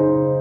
you.